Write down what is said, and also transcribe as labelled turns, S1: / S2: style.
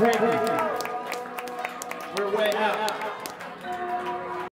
S1: Great, great.